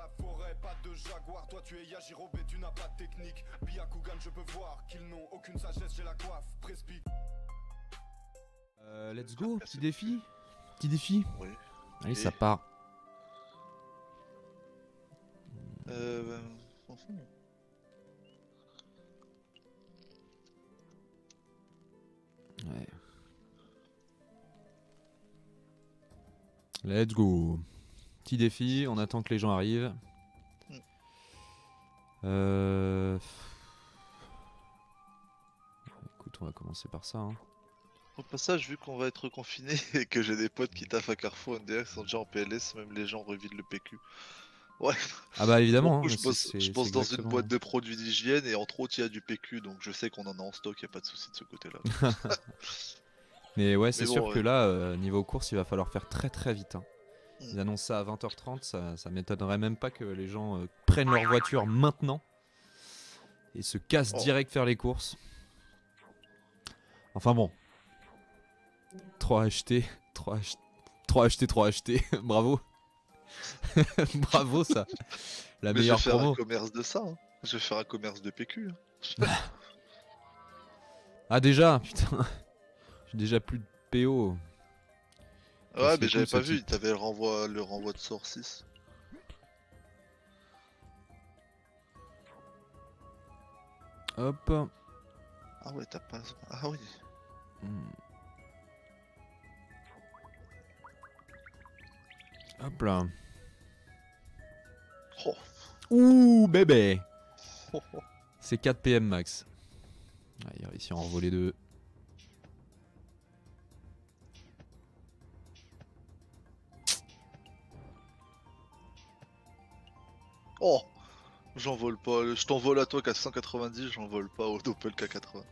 la forêt, pas de jaguar. Toi tu es Yajirobe, tu n'as pas de technique. Byakugan, je peux voir qu'ils n'ont aucune sagesse, j'ai la coiffe. Prespi. Euh, let's go, petit défi. Petit défi. Oui. Allez, Et- ça part. Euh. on s'en fout. Ouais. Let's go. Petit défi, on attend que les gens arrivent. Mm. Euh... Écoute, on va commencer par ça. hein. Au passage, vu qu'on va être confiné et que j'ai des potes qui taffent à Carrefour NDR qui sont déjà en PLS, même les gens revident le PQ. Ouais, Ah bah évidemment. Coup, hein, je bosse, je bosse dans une boîte de produits d'hygiène et entre autres il y a du PQ donc je sais qu'on en a en stock, y a pas de souci de ce côté-là. Mais ouais, c'est sûr que là, euh, niveau course, il va falloir faire très très vite. hein. Ils annoncent ça à 20h30, ça, ça m'étonnerait même pas que les gens euh, prennent leur voiture maintenant et se cassent Oh. direct faire les courses. Enfin bon. 3 achetés, 3 ach- 3 achetés, 3 achetés, bravo. bravo ça. La Mais je vais meilleure faire un commerce de ça. hein. Je vais faire un commerce de PQ. hein. Ah déjà, putain. J'ai déjà plus de PO. Ouais, mais j'avais pas vu, t'avais le renvoi, le renvoi de sort 6. Hop. Ah ouais, t'as pas. Ah oui. Hmm. Hop là. Oh. Ouh, bébé. Oh, oh. C'est 4 PM max. Ah, il a réussi à en voler deux. Oh J'en vole pas, je t'envole à toi qu'à 190, j'en vole pas au Doppel qu'à 80.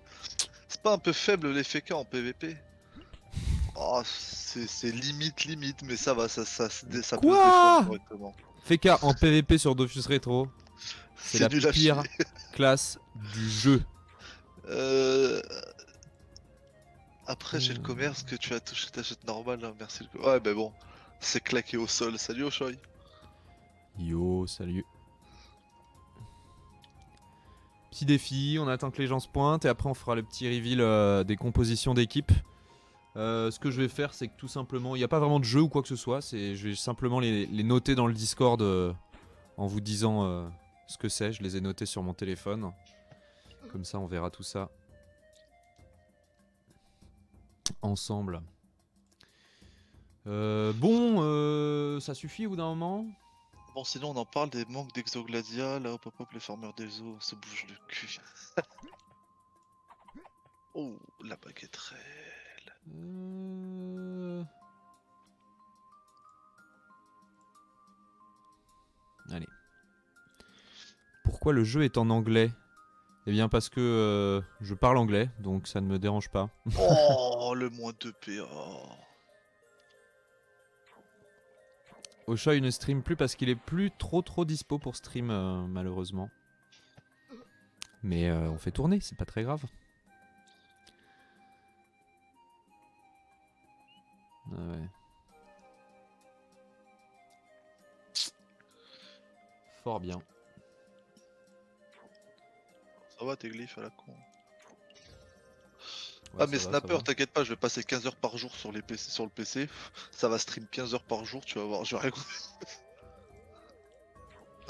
C'est pas un peu faible les FK en PVP Oh, c'est limite, limite, mais ça va, ça, ça, se dé- ça peut se Quoi défendre correctement. Feka en PVP sur Dofus Retro. C'est la pire chier. classe du jeu. Euh... Après, j'ai le commerce que tu as touché, t'achètes normal, hein, merci. le Ouais, mais bon, c'est claqué au sol. Salut Oshoy. Yo, salut. Défi, on attend que les gens se pointent et après on fera le petit reveal euh, des compositions d'équipe. Euh, ce que je vais faire, c'est que tout simplement, il n'y a pas vraiment de jeu ou quoi que ce soit, c'est je vais simplement les, noter dans le Discord euh, en vous disant ce que c'est. Je les ai notés sur mon téléphone. Comme ça, on verra tout ça ensemble. Bon, ça suffit au bout d'un moment? Bon, sinon, on en parle des manques d'exogladia. Là, hop, hop, hop, les farmers des eaux se bougent le cul. oh, la baguette réelle. Euh... Allez. Pourquoi le jeu est en anglais? Eh bien parce que euh, je parle anglais, donc ça ne me dérange pas. Oh, le moins 2 PA. Ocha il ne stream plus parce qu'il est plus trop trop dispo pour stream euh, malheureusement. Mais euh, on fait tourner, c'est pas très grave. Ah ouais. Fort bien. Ça va, tes glyphes à la con. Ah, va, mais Snapper, t'inquiète pas, je vais passer 15 heures par jour sur, les PC, sur le PC. Ça va stream 15 heures par jour, tu vas voir, je vais rien.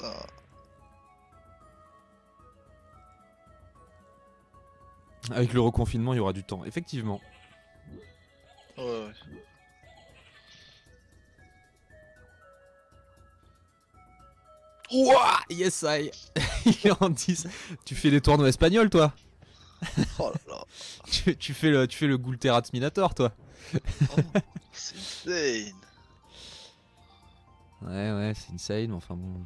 Ah, Avec le reconfinement, il y aura du temps. Effectivement. ouais, ouais. Ouah Yes, I. il est en 10. Tu fais des tournois espagnols, toi? Oh là là. tu, tu fais le, tu fais le Gulterat Minator, toi Oh, c'est insane. Ouais, ouais, c'est insane, mais enfin bon.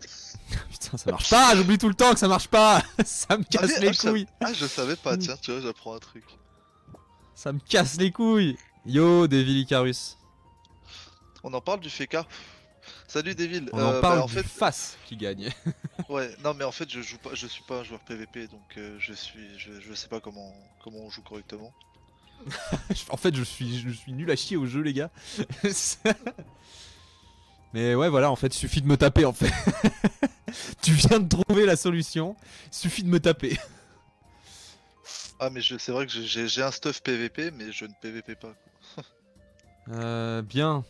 Putain, ça marche pas, j'oublie tout le temps que ça marche pas Ça me Ah, casse mais- les ah, je couilles Ah, je savais pas, tiens, tu vois, j'apprends un truc. Ça me casse les couilles Yo, Devil Icarus. On en parle du FK Salut Devil. On Euh, en parle bah, en fait, face qui gagne. ouais, non mais en fait je joue pas, je suis pas un joueur PVP donc euh, je suis, je, je sais pas comment comment on joue correctement. en fait, je suis, je suis nul à chier au jeu, les gars. Mais ouais, voilà, en fait, il suffit de me taper, en fait. tu viens de trouver la solution, il suffit de me taper. Ah, mais je- c'est vrai que j'ai un stuff PVP, mais je ne PVP pas. Euh, bien.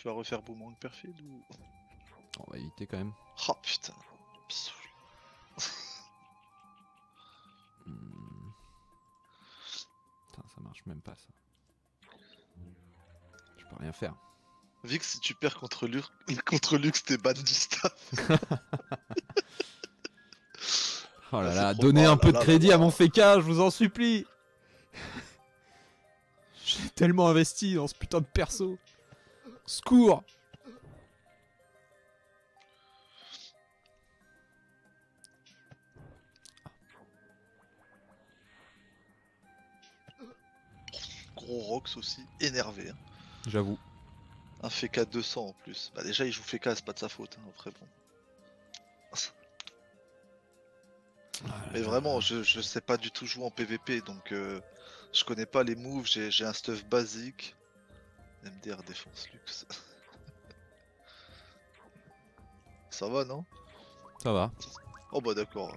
Tu vas refaire Boomerang Perfide ou? On va éviter quand même. Oh putain. Hmm. Putain, ça marche même pas, ça. Je peux rien faire. Vix, si tu perds contre, Lur... contre Lux, t'es ban du staff. Oh là Ah, là, donnez un peu là de crédit à mon féca, je vous en supplie. J'ai tellement investi dans ce putain de perso. Secours Gros Rox aussi, énervé. hein. J'avoue. Un FK 200 en plus. Bah déjà il joue FK, c'est pas de sa faute. Hein, après bon. Mais vraiment, je, je sais pas du tout jouer en PVP, donc euh, je connais pas les moves, j'ai j'ai un stuff basique. MDR défense luxe. Ça va non? Ça va. Oh bah d'accord.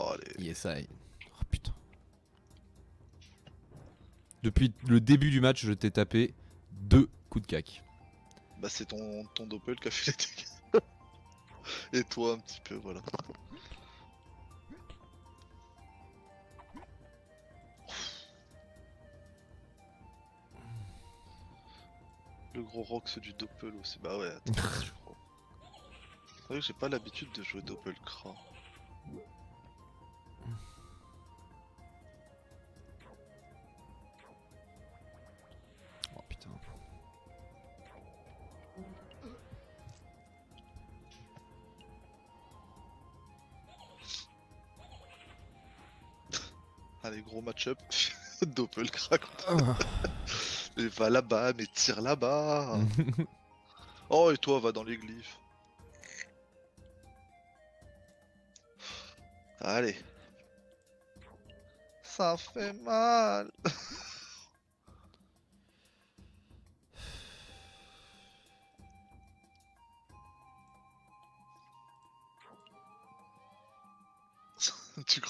Oh I. Oh putain. Depuis le début du match, je t'ai tapé cac. Bah c'est ton, ton doppel qui a fait les dégâts. Et toi un petit peu, voilà. Le gros rox du doppel aussi. Bah ouais, attends, je crois. C'est vrai que j'ai pas l'habitude de jouer doppel Allez, gros match-up. doppel cra. Et va là-bas, mais tire là-bas. Oh, et toi, va dans les glyphes. Allez. Ça fait mal.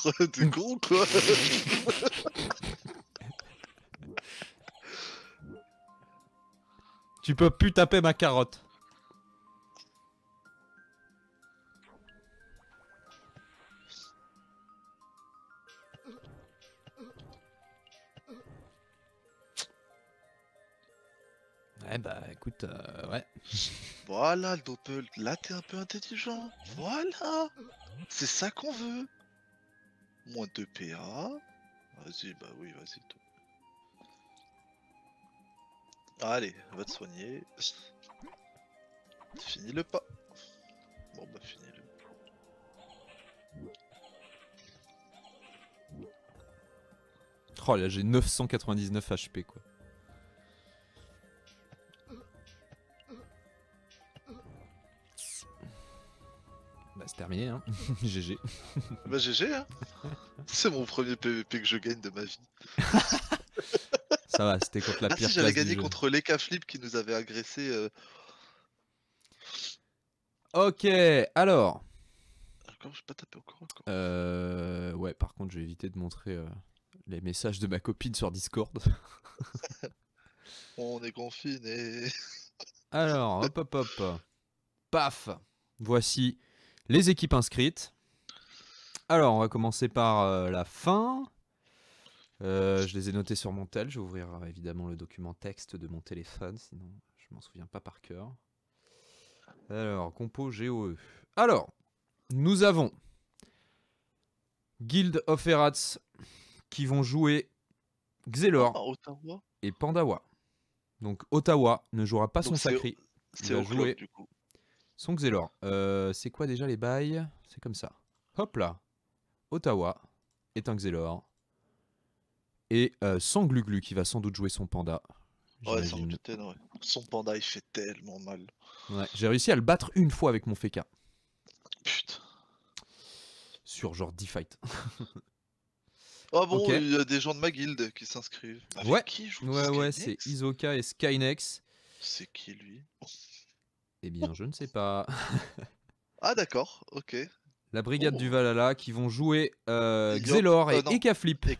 Que t'es con quoi tu peux plus taper ma carotte. Ouais bah écoute, euh, ouais. Voilà le doppel, là t'es un peu intelligent. Voilà C'est ça qu'on veut. Moins 2 PA. Vas-y, bah oui, vas-y. Allez, va te soigner. Finis le pas. Bon bah finis-le. Oh là j'ai 999 HP quoi. Terminé hein. GG. Bah GG hein C'est mon premier PVP que je gagne de ma vie. Ça va, c'était contre la Ah pire si, j'avais gagné contre les Flip qui nous avait agressé. euh, Ok, alors. Encore, j'ai pas tapé encore. encore. Euh, ouais, par contre, je vais éviter de montrer euh, les messages de ma copine sur Discord. On est confiné. Alors, hop, hop, hop. Paf Voici les équipes inscrites. Alors, on va commencer par euh, la fin. Euh, je les ai notés sur mon tel. Je vais ouvrir euh, évidemment le document texte de mon téléphone, sinon je m'en souviens pas par cœur. Alors, compo GOE. Alors, nous avons Guild of Erats qui vont jouer Xelor Ah, et Pandawa. Donc Ottawa ne jouera pas Donc son sacré, C'est va au jouer. club du coup. Son Xelor. Euh, c'est quoi déjà les bails? C'est comme ça. Hop là. Ottawa est un Xelor. Et euh, Sangluglu qui va sans doute jouer son panda. Ouais, sans ouais. Son panda, il fait tellement mal. Ouais, J'ai réussi à le battre une fois avec mon Feka. Putain. Sur genre 10 fights. Ah bon, Ok. il y a des gens de ma guilde qui s'inscrivent. Ouais. qui Ouais, ouais, c'est Isoka et Skynex. C'est qui lui? Eh bien, je ne sais pas. Ah d'accord, ok. La brigade Oh. du Valhalla qui vont jouer euh, Xelor et euh, non. Ekaflip. Et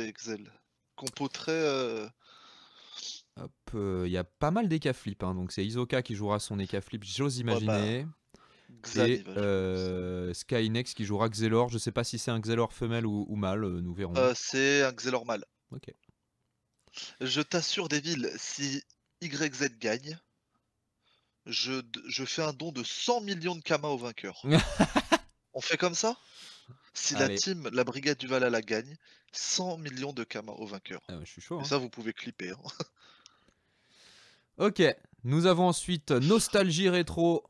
Excel. Compo très... euh, Hop, euh, il y a pas mal d'Ekaflip. Hein, donc c'est Isoka qui jouera son Ekaflip, j'ose imaginer. Xal, et euh, Skynex qui jouera Xelor. Je sais pas si c'est un Xelor femelle ou, ou mâle, nous verrons. Euh, c'est un Xelor mal. Ok. Je t'assure, Devil, si YZ gagne, je, fais un don de 100 millions de Kama au vainqueur. On fait comme ça? Si Allez. la team, la brigade du Valhalla gagne, 100 millions de Kama au vainqueur. Ah ouais, je suis chaud. Et hein. ça, vous pouvez clipper. hein. Ok, nous avons ensuite Nostalgie Rétro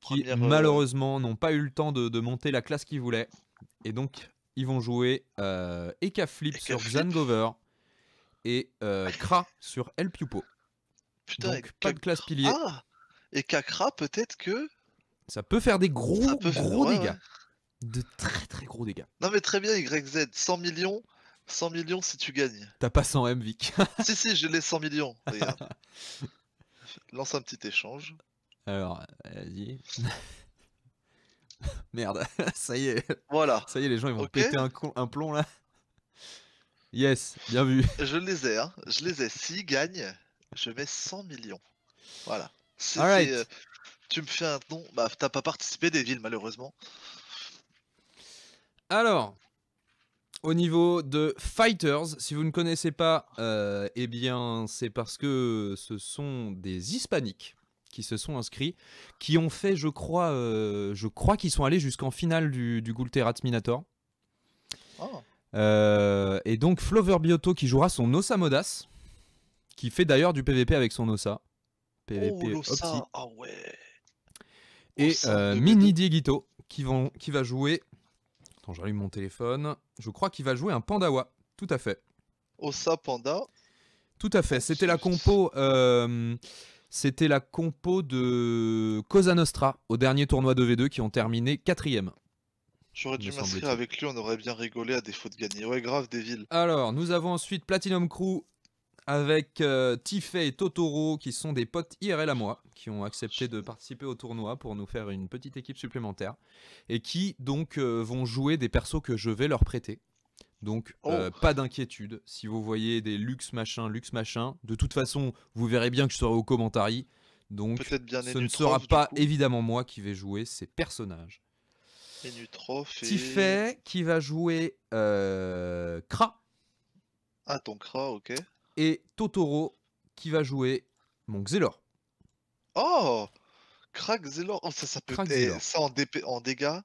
qui Première, euh, malheureusement n'ont pas eu le temps de, de monter la classe qu'ils voulaient. Et donc ils vont jouer euh, Eka Flip sur Flip. Et euh, Kra sur El Pupo. Putain, Donc pas de classe pilier. Ah Et Kakra, peut-être que. Ça peut faire des gros faire- gros ouais, dégâts. ouais. De très très gros dégâts. Non, mais très bien, YZ, 100 millions. 100 millions si tu gagnes. T'as pas 100 M Vic. si, si, je l'ai 100 millions. Regarde. Lance un petit échange. Alors, vas-y. Merde, ça y est, Voilà. ça y est, les gens ils vont péter un, con- un plomb là. Yes, bien vu. Je les ai, hein. Je les ai. S'ils gagnent, je mets 100 millions. Voilà. Euh, tu me fais un don. Bah, t'as pas participé des villes, malheureusement. Alors, au niveau de Fighters, si vous ne connaissez pas, euh, eh bien, c'est parce que ce sont des hispaniques qui se sont inscrits, qui ont fait, je crois, euh, je crois qu'ils sont allés jusqu'en finale du, du Gulterat Minator. Euh, et donc Flover Bioto qui jouera son Osa Modas, qui fait d'ailleurs du PVP avec son Osa. PVP oh. Losa. Ah ouais. Et Osa euh, Mini. Dieguito qui, vont, qui va jouer. Attends, j'allume mon téléphone. Je crois qu'il va jouer un Pandawa. Tout à fait. Osa Panda. Tout à fait. C'était la compo. euh, C'était la compo de Cosa Nostra au dernier tournoi de V2 qui ont terminé quatrième. J'aurais dû m'inscrire avec lui, on aurait bien rigolé à défaut de gagner. Ouais, grave, des villes. Alors, nous avons ensuite Platinum Crew avec euh, Tiffet et Totoro qui sont des potes IRL à moi qui ont accepté de participer au tournoi pour nous faire une petite équipe supplémentaire et qui donc euh, vont jouer des persos que je vais leur prêter. Donc euh, Oh. pas d'inquiétude si vous voyez des luxe machin, luxe machin. De toute façon, vous verrez bien que je serai au commentary. Donc bien ce ne sera pas évidemment moi qui vais jouer ces personnages. Tiffet qui va jouer euh, Kra Ah, ton Kra, ok. Et Totoro qui va jouer mon Xelor. Oh Crack Zélor. Oh, ça, ça peut Crack eh. Ça en, DP en dégâts.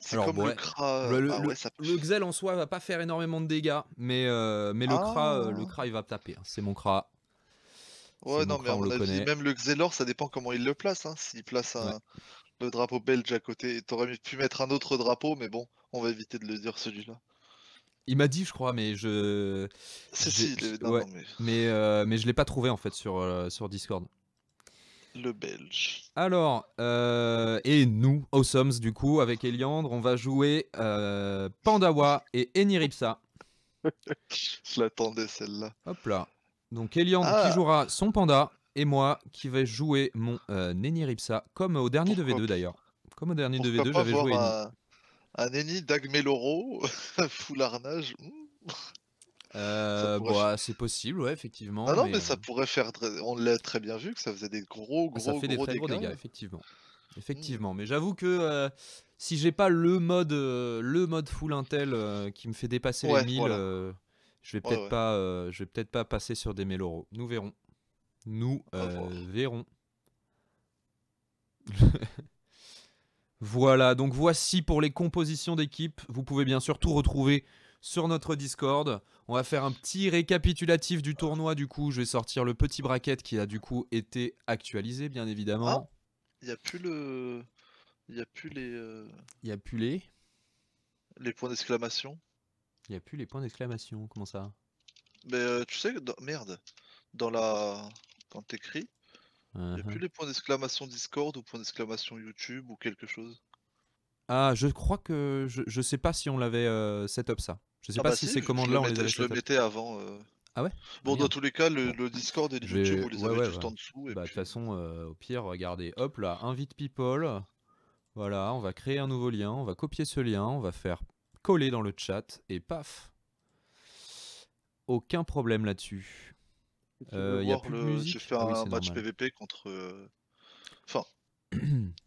C'est comme le Kra. Le, euh, le- ah le- ouais, ça peut- le Xel en soi va pas faire énormément de dégâts, mais, euh, mais le, Kra, euh, le Ah. Kra il va taper. hein. C'est mon Kra. Ouais, non, mon mais Kra, on le avis, même le Xelor, ça dépend comment il le place. Hein. S'il place un... Ouais. le drapeau belge à côté, t'aurais pu mettre un autre drapeau, mais bon, on va éviter de le dire celui-là. Il m'a dit, je crois, mais je. Si, si, le... non, ouais. non, mais Mais, euh, mais je l'ai pas trouvé en fait sur, euh, sur Discord. le belge. Alors, euh, et nous, Awesomes, du coup, avec Eliandre, on va jouer euh, Pandawa et Eniripsa. Je l'attendais celle-là. Hop là. Donc Eliandre Ah. qui jouera son panda et moi qui vais jouer mon Neniripsa, comme au dernier de Pourquoi V2 d'ailleurs. Comme au dernier de Pourquoi V2, pas j'avais voir joué un... un Eni d'Agmeloro, full harnage. hmm. Euh, bah, c'est possible, ouais, effectivement. Ah non, mais, ça pourrait faire. On l'a très bien vu que ça faisait des gros, gros, ça fait des très gros dégâts. effectivement. Effectivement, mais j'avoue que euh, si j'ai pas le mode, euh, le mode full intel euh, qui me fait dépasser Ouais, les 1000, voilà. euh, je vais peut-être ouais. pas, je vais peut-être pas passer sur des Meloro. Nous verrons. Nous verrons. voilà, donc voici pour les compositions d'équipe. Vous pouvez bien sûr tout retrouver sur notre Discord. On va faire un petit récapitulatif du tournoi. Du coup, je vais sortir le petit bracket qui a du coup été actualisé, bien évidemment. Il n'y a plus le. Il y a plus les, euh, Il y a plus les? les points d'exclamation. Il y a plus les points d'exclamation. Comment ça? Mais euh, tu sais, que dans- merde, dans la. Quand t'écris, il n'y a Uh-huh. plus les points d'exclamation Discord ou points d'exclamation YouTube ou quelque chose? Ah, je crois que je, je sais pas si on l'avait euh, set up ça. Je sais Ah pas bah si si, ces commandes-là on le les avait je le mettais avant. euh. Ah ouais? Bon, dans tous les cas, le, le Discord et le YouTube, vous les ouais, juste ouais. en dessous. Et Bah, de puis- toute façon, euh, au pire, regardez, hop là, invite people. Voilà, on va créer un nouveau lien, on va copier ce lien, on va faire coller dans le chat et paf. Aucun problème là-dessus. Euh, veux y a voir plus de le- musique J'ai fait Ah oui, un match normal. PVP contre. euh, Enfin,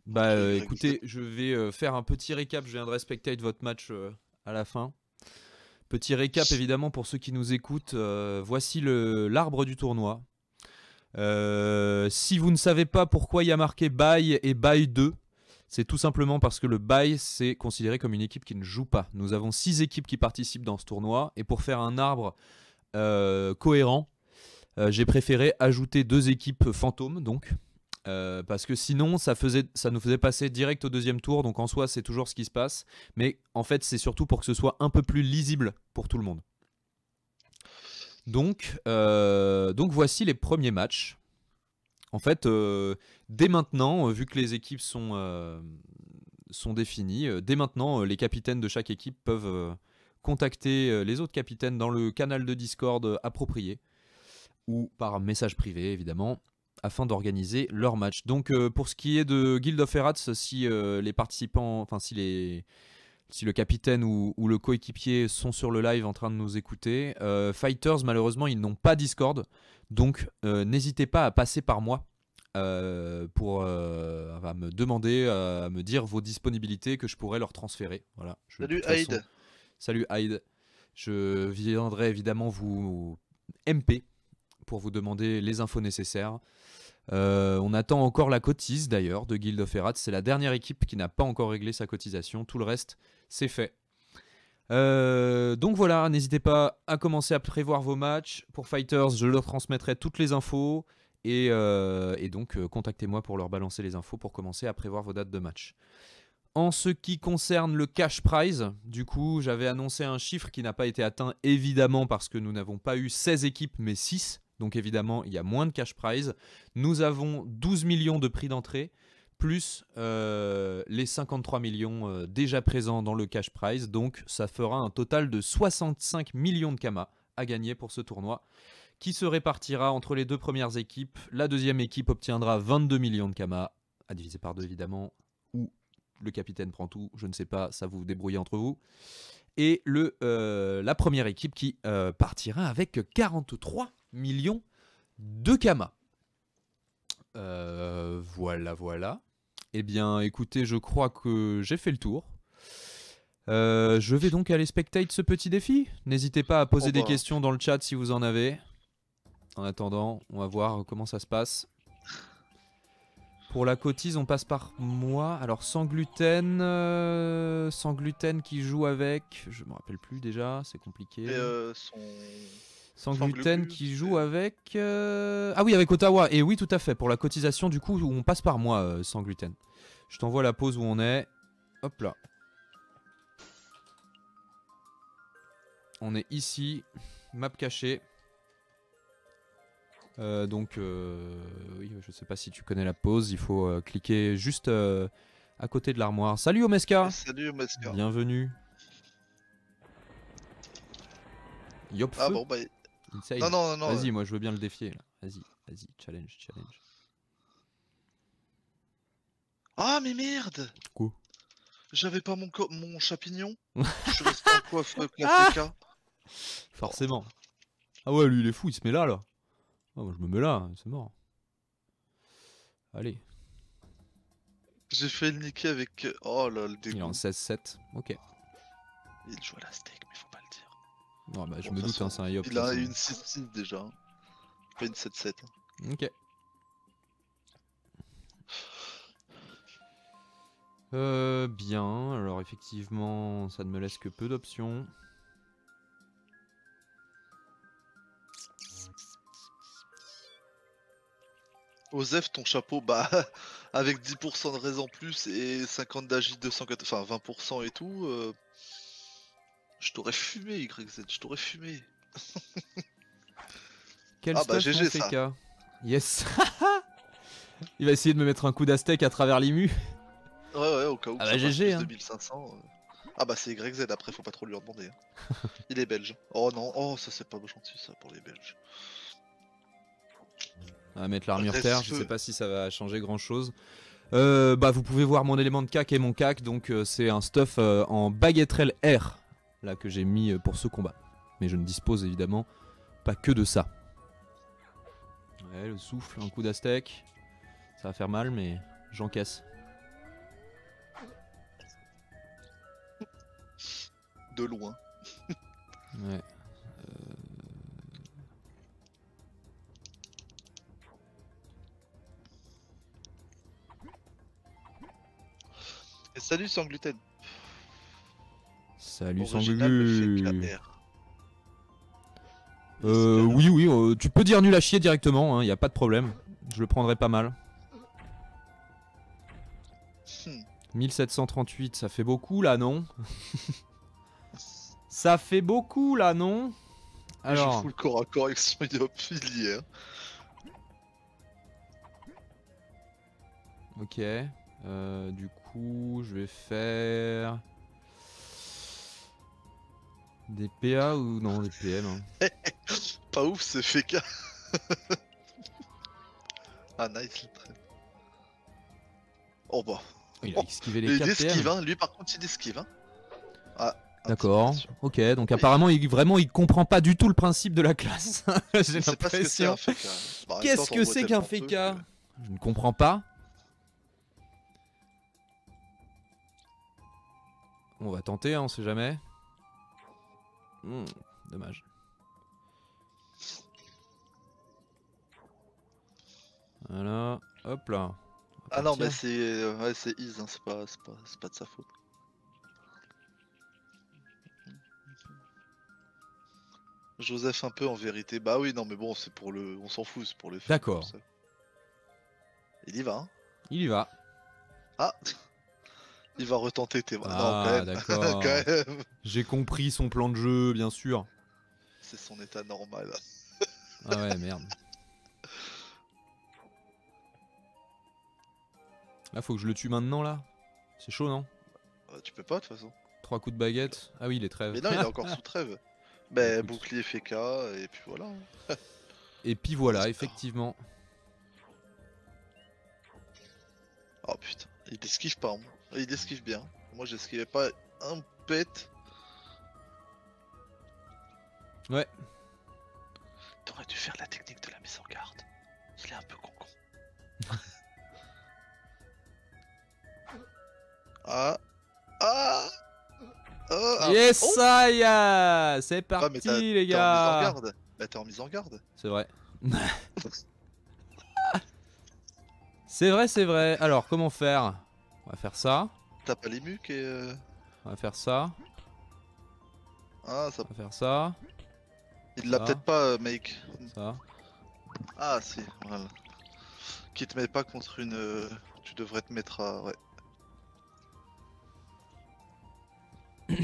Bah Contre euh, écoutez, je vais euh, faire un petit récap, je viendrai spectate votre match euh, à la fin. Petit récap évidemment pour ceux qui nous écoutent, euh, voici l'arbre du tournoi. Euh, si vous ne savez pas pourquoi il y a marqué bye et bye 2, c'est tout simplement parce que le bye c'est considéré comme une équipe qui ne joue pas. Nous avons six équipes qui participent dans ce tournoi et pour faire un arbre euh, cohérent, euh, j'ai préféré ajouter deux équipes fantômes donc euh, parce que sinon ça, nous faisait passer direct au deuxième tour, donc en soi c'est toujours ce qui se passe, mais en fait c'est surtout pour que ce soit un peu plus lisible pour tout le monde. Donc, euh, voici les premiers matchs. En fait, euh, dès maintenant, euh, vu que les équipes sont, euh, sont définies, euh, dès maintenant euh, les capitaines de chaque équipe peuvent euh, contacter euh, les autres capitaines dans le canal de Discord euh, approprié, ou par message privé évidemment afin d'organiser leur match. Donc euh, pour ce qui est de Guild of Herats, si euh, les participants, enfin si les si le capitaine ou, ou le coéquipier sont sur le live en train de nous écouter, euh, Fighters malheureusement ils n'ont pas Discord, donc n'hésitez pas à passer par moi pour à me demander, à me dire vos disponibilités que je pourrais leur transférer. Voilà. Je- Salut Hyde. Salut Hyde. Je viendrai évidemment vous MP pour vous demander les infos nécessaires. Euh, on attend encore la cotise d'ailleurs de Guild of Herats. C'est la dernière équipe qui n'a pas encore réglé sa cotisation. Tout le reste, c'est fait. Euh, donc voilà, n'hésitez pas à commencer à prévoir vos matchs. Pour Fighters, je leur transmettrai toutes les infos. Et, euh, et donc, contactez-moi pour leur balancer les infos pour commencer à prévoir vos dates de match. En ce qui concerne le cash prize, du coup, j'avais annoncé un chiffre qui n'a pas été atteint, évidemment, parce que nous n'avons pas eu 16 équipes, mais 6. Donc, évidemment, il y a moins de cash prize. Nous avons 12 millions de prix d'entrée, plus euh, les 53 millions euh, déjà présents dans le cash prize. Donc, ça fera un total de 65 millions de kamas à gagner pour ce tournoi, qui se répartira entre les deux premières équipes. La deuxième équipe obtiendra 22 millions de kamas, à diviser par deux, évidemment, ou le capitaine prend tout, je ne sais pas, ça vous débrouillez entre vous. Et euh, la première équipe qui partira avec 43 millions de kamas. Euh, voilà, voilà. Eh bien, écoutez, je crois que j'ai fait le tour. Euh, je vais donc aller spectate ce petit défi. N'hésitez pas à poser Oh des bah. questions dans le chat si vous en avez. En attendant, on va voir comment ça se passe. Pour la cotise, on passe par moi. Alors sans gluten, euh, sans gluten qui joue avec, je me rappelle plus déjà, c'est compliqué. Et euh, son. Sans, sans gluten qui joue avec, euh, ah oui avec Ottawa. Et oui tout à fait pour la cotisation du coup on passe par moi euh, sans gluten. Je t'envoie la pause où on est. Hop là. On est ici, map cachée. Euh, donc, euh, oui, je sais pas si tu connais la pause. Il faut cliquer juste à côté de l'armoire. Salut Omeska Salut Mascar. Bienvenue. Yop Ah feu. bon, bah. Inside. Non, non, non, non. Vas-y, moi je veux bien le défier. là. Vas-y, vas-y, challenge, challenge. Ah, mais merde Quoi? J'avais pas mon, co- mon champignon. Je suis resté en coiffe euh, Ah classique. Forcément. Ah ouais, lui il est fou, il se met là là. Ah, moi, je me mets là, c'est mort. Allez, J'ai fait le niquer avec. euh, Oh là, le il est dégoût. en 16-7. Ok. Il joue à la steak, mais faut pas le. Non, bah, je Bon, me doute, hein, c'est un yop. Il a une 6-6 déjà. hein. Pas une 7-7. hein. Ok. Euh, bien, alors effectivement, ça ne me laisse que peu d'options. Osef, ton chapeau, bah. avec 10% de raise en plus et 50 d'agit 280, enfin 20% et tout, euh, je t'aurais fumé YZ, je t'aurais fumé. Quel Ah bah, stuff, GG, ça. Yes Il va essayer de me mettre un coup d'astec à travers l'IMU. Ouais ouais au cas où. Ah bah, GG, hein. de 1500. euh. Ah bah c'est YZ après faut pas trop lui en demander. hein. Il est belge. Oh non, oh ça c'est pas gentil ça pour les belges. On va mettre l'armure terre, je sais pas si ça va changer grand chose. Euh, bah vous pouvez voir mon élément de cac et mon cac, donc euh, c'est un stuff euh, en baguetterelle R, là que j'ai mis euh, pour ce combat. Mais je ne dispose évidemment pas que de ça. Ouais, le souffle, un coup d'astec, ça va faire mal mais j'encaisse. De loin. Ouais. Et salut sans gluten. Salut. FKR. Euh, oui, oui, euh, tu peux dire nul à chier directement, il y a pas de problème. Je le prendrai pas mal. Hmm. 1738, ça fait beaucoup là, non? Ça fait beaucoup là, non? Je Alors, fous le corps à corps avec son est. hein. ok. Euh, du coup, je vais faire. Des PA ou non, des PM hein. Pas ouf, c'est FK. ah nice le trait. Oh bah. Il a Oh, esquivé Il les 4 esquive, hein. Lui par contre il esquive. Hein. Ah. D'accord. Ok, donc apparemment, il, vraiment, il comprend pas du tout le principe de la classe. J'ai ce l'impression. Bah, Qu'est-ce que c'est qu'un tellement peu FK que- Je ne comprends pas. On va tenter, hein, on sait jamais. Hmm, dommage. Voilà, hop là. Ah non, mais c'est euh, ouais, c'est Is, hein, c'est pas, c'est pas, pas de sa faute. Joseph un peu en vérité. Bah oui, non mais bon, c'est pour le, on s'en fout, c'est pour le. D'accord. Il y va. Hein. Il y va. Ah, il va retenter tes. Ah, d'accord. J'ai compris son plan de jeu, bien sûr. C'est son état normal. Ah ouais, merde. Là, faut que je le tue maintenant, là? C'est chaud, non? Euh, tu peux pas de toute façon. Trois coups de baguette? Ah oui, il est trêve. Mais non, il est encore sous trêve. Bah, Écoute. bouclier FK, et puis voilà. Et puis voilà, effectivement. Oh putain, il esquive pas. hein. Il esquive bien. Moi, j'esquivais pas un pet. Ouais. T'aurais dû faire la technique de la mise en garde. Il est un peu con con. ah. Ah. Ah, ah. yes, Oh C'est Ah, mais parti, les t'es en mise en gars garde. Bah, t'es en mise en garde. C'est vrai. c'est vrai, c'est vrai. Alors, comment faire? On va faire ça. T'as pas les mucs et. euh, On va faire ça. Ah, ça. On va faire ça. Il l'a peut-être pas, euh, Make. Ça. Ah, si, voilà. Qui te met pas contre une. euh, Tu devrais te mettre à. Ouais.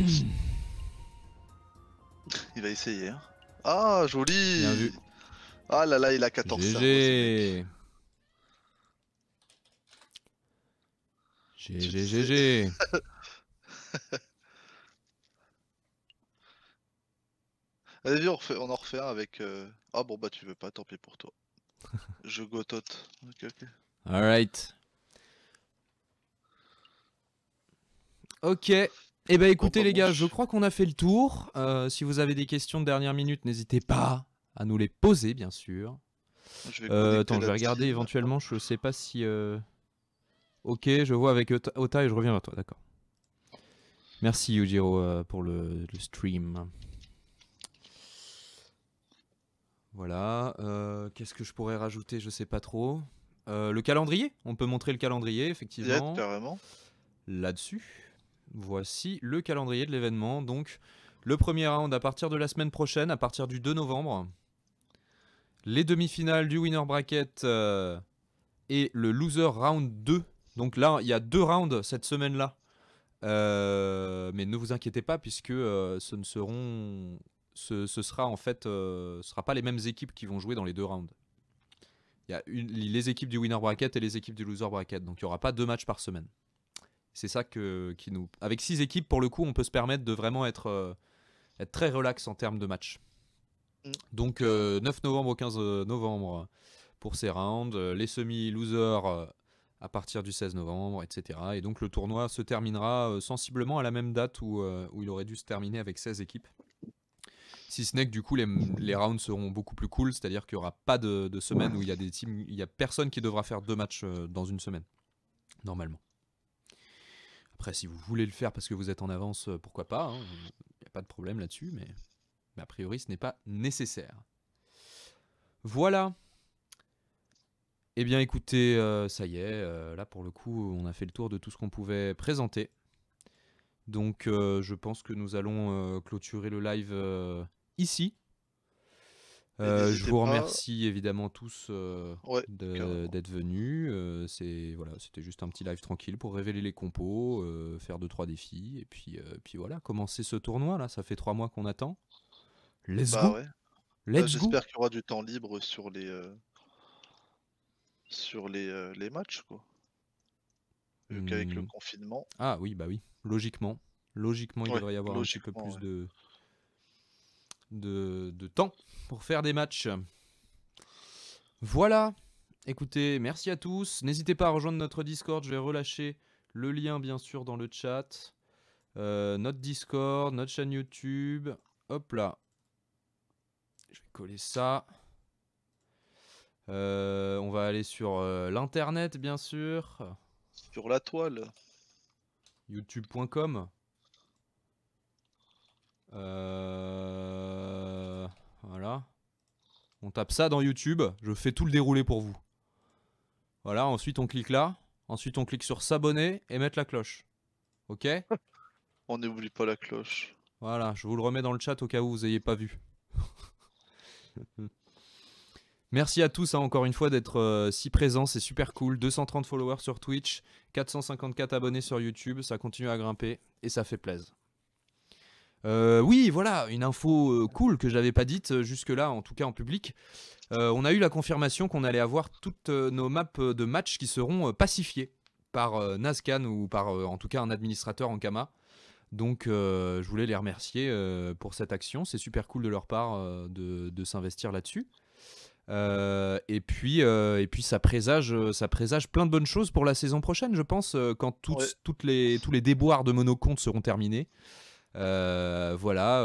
il va essayer. Hein. Ah, joli Bien vu. Ah là là, il a 14 cerveaux, ce mec. GG. GG. Allez, viens, on, refait- on en refait un avec. euh, Ah bon, bah tu veux pas, tant pis pour toi. Je gotote. Ok, ok. Alright. Ok. Eh ben écoutez bah, les bon, gars, je- je crois qu'on a fait le tour. Euh, si vous avez des questions de dernière minute, n'hésitez pas à nous les poser, bien sûr. Je vais Euh, attends, je vais regarder éventuellement. Je sais pas si. euh, Ok, je vois avec Ota, et je reviens vers toi. D'accord. Merci Yujiro euh, pour le, le stream. Voilà. euh, Qu'est-ce que je pourrais rajouter Je sais pas trop. Euh, le calendrier. On peut montrer le calendrier, effectivement. carrément. Là-dessus. Voici le calendrier de l'événement. Donc, le premier round à partir de la semaine prochaine, à partir du 2 novembre. Les demi-finales du winner bracket euh, et le loser round 2. Donc là, il y a deux rounds cette semaine-là. Euh, mais ne vous inquiétez pas puisque euh, ce ne seront, ce, ce sera en fait, euh, ce sera pas les mêmes équipes qui vont jouer dans les deux rounds. Il y a une- les équipes du winner bracket et les équipes du loser bracket, donc il y aura pas deux matchs par semaine. C'est ça que, qui nous, avec six équipes pour le coup, on peut se permettre de vraiment être, être très relax en termes de matchs. Mm. Donc euh, 9 novembre au 15 novembre pour ces rounds, les semi-losers à partir du 16 novembre, etc. Et donc le tournoi se terminera euh, sensiblement à la même date où, euh, où il aurait dû se terminer avec 16 équipes. Si ce n'est que du coup les, rounds seront beaucoup plus cool, c'est-à-dire qu'il n'y aura pas de, semaine où il y a des teams, il y a personne qui devra faire deux matchs euh, dans une semaine, normalement. Après, si vous voulez le faire parce que vous êtes en avance, pourquoi pas, hein, il n'y a pas de problème là-dessus, mais a priori ce n'est pas nécessaire. Voilà. Eh bien écoutez, euh, ça y est, euh, là pour le coup on a fait le tour de tout ce qu'on pouvait présenter. Donc euh, je pense que nous allons clôturer le live ici. Euh, je vous pas- remercie évidemment tous euh, Ouais, d'être venus. Euh, c'est voilà, c'était juste un petit live tranquille pour révéler les compos, faire deux trois défis et puis puis voilà, commencer ce tournoi là. Ça fait trois mois qu'on attend. Let's Bah go, ouais. Bah, let's go. J'espère qu'il y aura du temps libre sur les sur les, euh, les matchs quoi. Vu qu'avec le Hmm. confinement, Ah oui, bah oui, logiquement. Logiquement, il Ouais, devrait y avoir un petit peu plus ouais. de, de, de temps pour faire des matchs. Voilà. Écoutez, merci à tous. N'hésitez pas à rejoindre notre Discord. Je vais relâcher le lien, bien sûr, dans le chat. Euh, notre Discord, notre chaîne YouTube. Hop là. Je vais coller ça. Euh, on va aller sur euh, l'internet, bien sûr sur la toile, youtube.com. Euh, Voilà. On tape ça dans YouTube. Je fais tout le déroulé pour vous. Voilà. Ensuite, on clique là. Ensuite, on clique sur s'abonner et mettre la cloche. Ok on n'oublie pas la cloche. Voilà. Je vous le remets dans le chat au cas où vous n'ayez pas vu. Merci à tous hein, encore une fois d'être euh, si présents, c'est super cool. 230 followers sur Twitch, 454 abonnés sur YouTube, ça continue à grimper et ça fait plaisir. Euh, oui, voilà, une info euh, cool que j'avais pas dite jusque-là, en tout cas en public. On a eu la confirmation qu'on allait avoir toutes nos maps de match qui seront pacifiées par Nazcan ou par en tout cas un administrateur en Kama. Donc je voulais les remercier pour cette action. C'est super cool de leur part de, de s'investir là-dessus. Euh, et puis, euh, et puis ça présage, euh, ça présage plein de bonnes choses pour la saison prochaine, je pense, quand toutes, Ouais. toutes les, tous les déboires de monocompte seront terminés. Euh, voilà,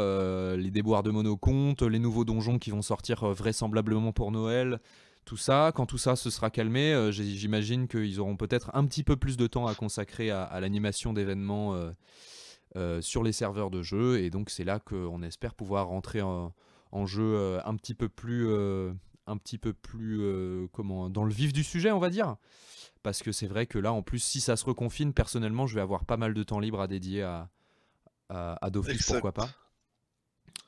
les déboires de monocompte, les nouveaux donjons qui vont sortir vraisemblablement pour Noël, tout ça. Quand tout ça se sera calmé, j'imagine qu'ils auront peut-être un petit peu plus de temps à consacrer à, à l'animation d'événements sur les serveurs de jeu. Et donc c'est là qu'on espère pouvoir rentrer en, en jeu un petit peu plus, un petit peu plus euh, comment, dans le vif du sujet, on va dire. Parce que c'est vrai que là, en plus, si ça se reconfine, personnellement, je vais avoir pas mal de temps libre à dédier à, à, à Dofus, pourquoi pas.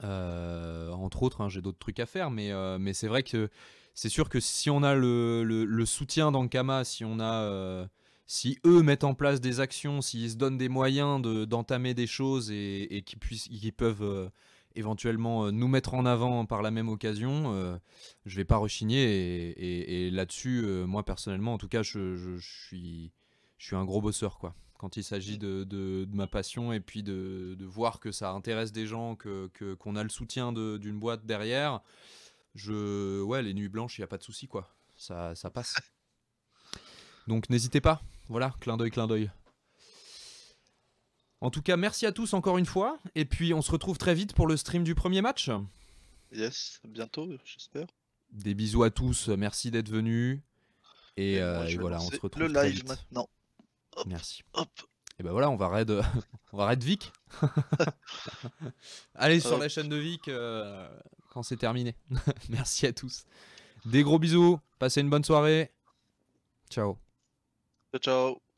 Euh, entre autres, hein, j'ai d'autres trucs à faire, mais, euh, mais c'est vrai que c'est sûr que si on a le, le- le soutien d'Ankama, si on a, si eux mettent en place des actions, s'ils se donnent des moyens de- d'entamer des choses et, et qu'ils puissent, qu'ils peuvent éventuellement euh, nous mettre en avant par la même occasion, euh, je vais pas rechigner. Et, et- et là-dessus, euh, moi personnellement, en tout cas, je, je- je suis, je suis un gros bosseur, quoi. Quand il s'agit de, de- de ma passion et puis de, de voir que ça intéresse des gens, que que- qu'on a le soutien d'une boîte derrière, je, ouais, les nuits blanches, il y a pas de souci, quoi. Ça, ça passe. Donc n'hésitez pas. Voilà, clin d'œil, clin d'œil. En tout cas, merci à tous encore une fois. Et puis, on se retrouve très vite pour le stream du premier match. Yes, bientôt, j'espère. Des bisous à tous. Merci d'être venus. Et, Et euh, et voilà, on se retrouve le très live vite. maintenant. Merci. Hop. Et ben voilà, on va raid, on va raid Vic. Allez sur la chaîne de Vic euh, quand c'est terminé. Merci à tous. Des gros bisous. Passez une bonne soirée. Ciao. Ciao, ciao.